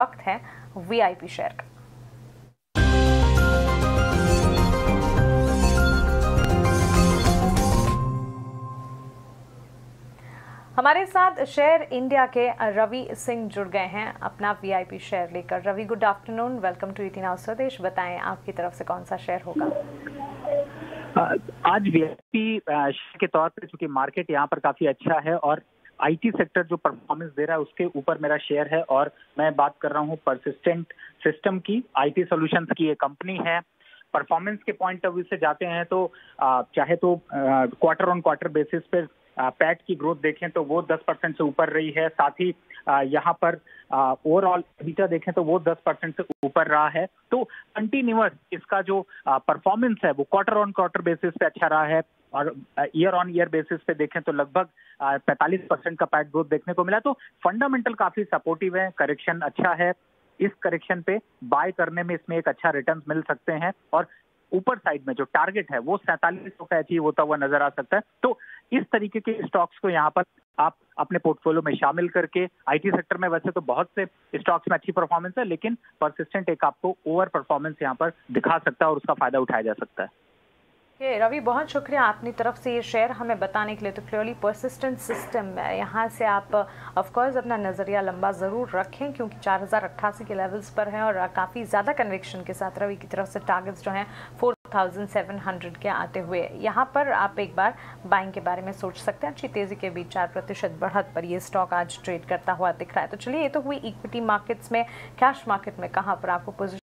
वक्त है VIP share का। हमारे साथ शेयर इंडिया के रवि सिंह जुड़ गए हैं। अपना वीआईपी शेयर लेकर। Ravi good afternoon welcome to ET now Swadesh बताएँ, आपकी तरफ़ से कौन सा शेयर होगा? आज वीआईपी शेयर के तौर पर चूँकि मार्केट यहाँ पर काफ़ी अच्छा है और आईटी सेक्टर जो परफॉर्मेंस दे रहा है, उसके ऊपर मेरा शेयर है और मैं बात कर रहा हूँ परसिस्टेंट सिस्टम की आईटी सॉल्यूशंस की। एक कंपनी है। परफॉर्मेंस के पॉइंट ऑफ़ व्यू से जाते हैं तो चाहे तो क्वार्टर ऑन क्वार्टर बेसिस पे पैट की ग्रोथ देखें तो वो 10 परसेंट से ऊपर रही है। साथ ही यहाँ पर ओवरऑल बीटा देखें तो वो 10 परसेंट से ऊपर रहा है। तो कंटिन्यूअस इसका जो परफॉर्मेंस है वो क्वार्टर ऑन क्वार्टर बेसिस पे अच्छा रहा है। और ईयर ऑन ईयर बेसिस पे देखें तो लगभग 45 परसेंट का पैट ग्रोथ देखने को मिला। तो फंडामेंटल काफ़ी सपोर्टिव है करेक्शन अच्छा है। इस करेक्शन पे बाय करने में इसमें एक अच्छा रिटर्न मिल सकते हैं। और ऊपर साइड में जो टारगेट है, वो सैंतालीस सौ का अचीव होता हुआ नज़र आ सकता है। तो इस तरीके के स्टॉक्स को यहाँ पर आप अपने पोर्टफोलियो में शामिल करके आईटी सेक्टर में वैसे तो बहुत से स्टॉक्स में अच्छी परफॉर्मेंस है, लेकिन परसिस्टेंट एक आपको ओवर परफॉर्मेंस यहाँ पर दिखा सकता है और उसका फ़ायदा उठाया जा सकता है। ये रवि बहुत शुक्रिया अपनी तरफ़ से ये शेयर हमें बताने के लिए। तो क्लियरली परसिस्टेंट सिस्टम है। यहाँ से आप ऑफकोर्स अपना नज़रिया लंबा ज़रूर रखें, क्योंकि चार हज़ार अट्ठासी के लेवल्स पर हैं और काफ़ी ज़्यादा कन्विक्शन के साथ रवि की तरफ़ से टारगेट्स जो हैं फोर थाउज़ेंड सेवन हंड्रेड के आते हुए। यहाँ पर आप एक बार बाइंग के बारे में सोच सकते हैं। अच्छी तेज़ी के बीच चार प्रतिशत बढ़त पर ये स्टॉक आज ट्रेड करता हुआ दिख रहा है। तो चलिए, ये तो हुई इक्विटी मार्केट्स में कैश मार्केट में कहाँ पर आपको पोजिशन